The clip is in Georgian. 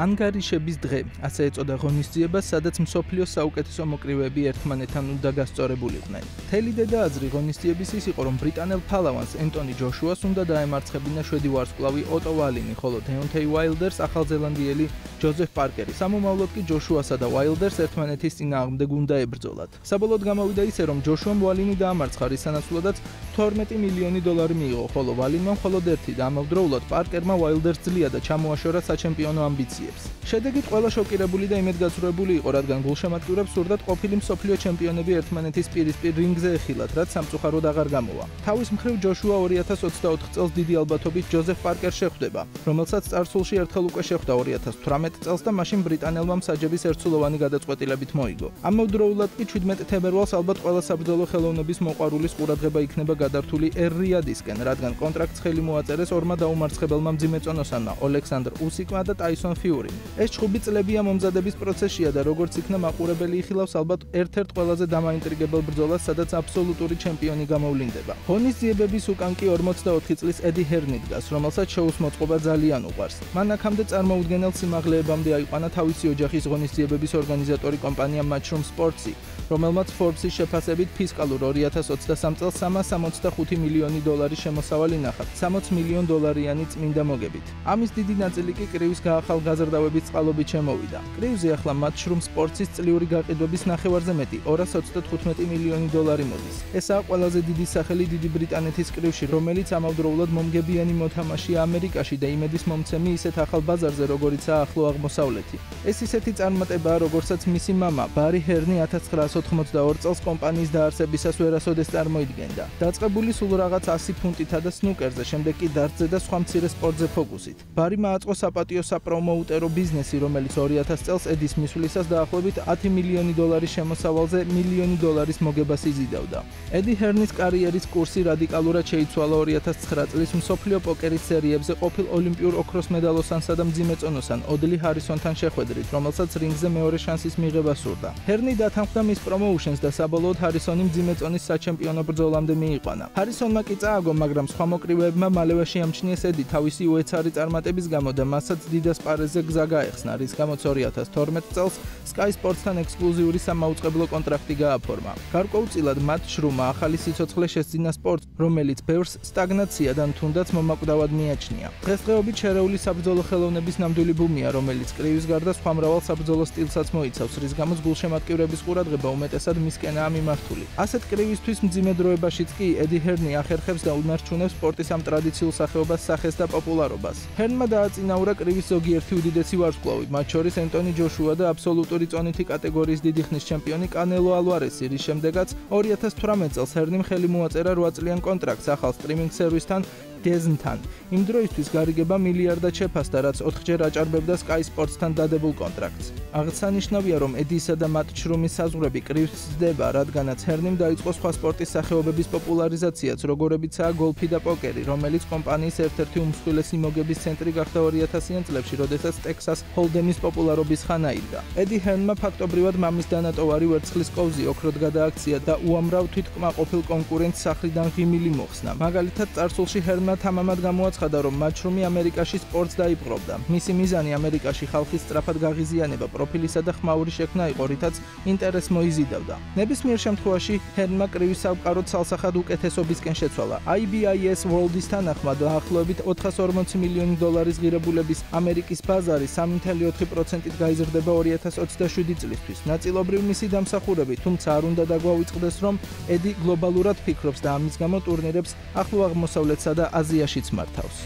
ანგარიშების დღე, ასე ეწოდა ღონისძიებას, სადაც მსოფლიოს საუკეთესო მოკრივეები ერთმანეთთან უნდა გასწორებულიყვნენ. თელი დედა აზრი ღონისძიების ის იყო, რომ ბრიტანელ ფალავანს ენტონი ჯოშუას უნდა დაემარცხებინა შვედი ვარსკვლავი ოტო ვალინი, ხოლო დეონთეი უაილდერს ახალზელანდიელი ჯოზეფ პარკერი. სამომავლოდ კი ჯოშუასა და უაილდერს ერთმანეთის წინააღმდეგ უნდა ებრძოლათ. საბოლოოდ გამოვიდა ისე, რომ ჯოშუამ ვალინი დაამარცხა, რის სანაცვლოდაც 12 მილიონი დოლარი მიიღო, ხოლო ვალინმა მხოლოდ ერთი და ამავდროულად პარკერმა უაილდერს ძლია და ჩამოაშორა საჩემპიონო ამბიციებს. შედეგით ყველა შოკირებული და იმედგაცრუებული იყო, რადგან გულშემატკივრებს სურდათ ყოფილი მსოფლიო ჩემპიონები ერთმანეთის პირისპირ რინგზე ეხილათ, რაც სამწუხაროდ აღარ გამოვა. თავის მხრივ ჯოშუა 2024 წელს დიდი ალბათობით ჯოზეფ პარკერს შეხვდება, რომელსაც წარსულში ერთხელ უკვე შეხვდა 2018 წელს და მაშინ ბრიტანელმა მსაჯების ერთსულოვანი გადაწყვეტილებით მოიგო. ამავდროულად კი 17 თებერვალს ალბათ ყველა საბრძოლო ხელოვნების მოყვარულის ყურადღება იქნება გადართული ერრიადისკენ, რადგან კონტრაქტს ხელი მოაწერეს ორმა დაუმარცხებელმა მძიმეწონოსანმა, ოლექსანდრ უსიკმა და ტაისონ ფიურიმ. ეს ჩხუბი წლებია მომზადების პროცესია და როგორც იქნა მაყურებელი იხილავს ალბათ ერთ-ერთ ყველაზე დამაინტრიგებელ ბრძოლას, სადაც აბსოლუტური ჩემპიონი გამოვლინდება. ღონისძიებების უკან კი 44 წლის ედი ჰერნი დგას, რომელსაც შოუს მოწყობა ძალიან უყვარს. მან აქამდე წარმოუდგენელ სიმაღლეებამდე აიყვანა თავისი ოჯახის ღონისძიებების ორგანიზატორი კომპანია Matchroom Sports-ი, რომელმაც Forbes-ის შეფასებით ფისკალურ 2023 წელს 365 მილიონი დოლარის შემოსავალი ნახავთ, 60 მილიონ დოლარიანი წმინდა მოგებით. ამის დიდი ნაწილი კი კრივის გაახალგაზრდავების წყალობით შემოვიდა. კრივზე ახლა მათ შრომ სპორტსის წლიური გაყიდვების ნახევარზე მეტი 235 მილიონი დოლარი მოდის. ესაა ყველაზე დიდი სახელი დიდი ბრიტანეთის კრივში, რომელიც ამავდროულად მომგებიანი მოთამაშეა ამერიკაში და იმედის მომცემი ისეთ ახალ ბაზარზე, როგორიცაა ახლო აღმოსავლეთი. ეს ისეთი წარმატებაა, როგორცაც მისი მამა, ბარი ჰერნი 1900 1982 წელს კომპანიის დაარსებისას ვერასოდეს წარმოიდგენდა. დაწყებული სულ რაღაც 100 ფუნტითა და სნუკერზე, შემდეგ კი დარტზე და სხვა მცირე სპორტზე ფოკუსით. ბარი მააწყო საპატიო საპრომოუტერო ბიზნესი, რომელიც 2000 წელს ედის მისვლისას დაახლოებით 10 მილიონი დოლარის შემოსავალზე მილიონი დოლარის მოგებას იზიდავდა. ედი ჰერნის კარიერის კურსი რადიკალურად შეიცვალა 2009 წლის მსოფლიო პოკერის სერიებზე ყოფილ ოლიმპიურ ოქროს მედალოსანსა და მძიმეწონოსან ოდლი ჰარისონთან შეხვედრით, რომელსაც რინგზე მეორე შანსის მიღება სურდა. ჰერნი დათანხმდა მის პრომოუშენს და საბოლოოდ ჰარისონი მძიმეწონის საჩემპიონო ბრძოლამდე მიიყვანა. ჰარისონმა კი წააგო, მაგრამ სხვა მოკრივეებმა მალევე შეამჩნიეს ედი თავისი უეცარი წარმატების გამო და მასაც დიდას პარეზე გზა გაეხსნა, რის გამოც 2012 წელს Sky Sports-თან ექსკლუზიური სამაუწყებლო კონტრაქტი გააფორმა. გარკვეულწილად მათ შრუმა ახალი სიცოცხლე შესძინა სპორტს, რომელიც ბევრს სტაგნაციიდან თუნდაც მომაკვდავად მიაჩნია. დღესდღეობით შერეული საბრძოლო ხელოვნების ნამდვილი ბუმია, რომელიც კრივის გარდა სხვა მრავალ საბრძოლო სტილსაც მოიცავს, რის გამოც გულშემატკივრების ყურადღება უმეტესად მისკენაა მიმართული. ასეთ კრივისთვის მძიმე დროებაშიც კი ედი ჰერნი ახერხებს და უნარჩუნებს სპორტის ამ ტრადიციულ სახეობას სახეს და პოპულარობას. ჰერნმა დააწინაურა კრივის ზოგიერთი უდიდესი ვარსკვლავი, მათ შორის ენტონი ჯოშუა და აბსოლუტური წონითი კატეგორიის დიდი ხნის ჩემპიონი კანელო ალვარესი, რის შემდეგაც 2018 წელს ჰერნიმ ხელი მოაწერა 8 წლიან კონტრაქტს ახალ სტრიმინგ სერვისთან დეზნთან. იმ დროისთვის გარიგება მილიარდად შეფასდა, რაც 4ჯერ აჭარბებდა Sky Sports-თან დადებულ კონტრაქტს. აღსანიშნავია, რომ ედისა და მათ შრომის საზღვრები კრივს ძდება, რადგანაც ჰერნიმ დაიწყო სხვა სპორტის სახეობების პოპულარიზაციაც, როგორებიცაა გოლფი და პოკერი, რომელიც კომპანიის ერთ-ერთი უმსხვილესი მოგების ცენტრი გახდა 2000-იან წლებში, როდესაც Texas Hold'em-ის პოპულარობის ხანა იდგა. ედი ჰერნმა ფაქტობრივად მამის დანატოვარი ვერცხლის კოვზი ოქროდ გადააქცია და უამრავ თვითკმაყოფილ კონკურენტს სახლიდან ღიმილი მოხსნა. მაგალითად, წარსულში ჰერნმა მან თამამად გამოაცხადა, რომ მაჩრუმი ამერიკაში სპორტს დაიპყრობდა. მისი მიზანი ამერიკაში ხალხის სწრაფად გაღიზიანება, პროფილისა და ხმაური შექმნა იყო, რითაც ინტერესს მოიზიდავდა. ნებისმიერ შემთხვევაში, ჰერმა კრივის სამყაროდ ცალსახად უკეთესობისკენ შეცვალა. IBIS World-ის თანახმად, დაახლოებით 440 მილიონი დოლარის ღირებულების ამერიკის ბაზარი 3.4%-ით გაიზრდება 2027 წლისთვის. ნაწილობრივ მისი დამსახურებით, თუმცა არ უნდა დაგვაუწყდეს, რომ ედი გლობალურად ფიქრობს და ამის გამო ტურნირებს ახლო აღმოსავლეთსა და აზიაშიც მართავს.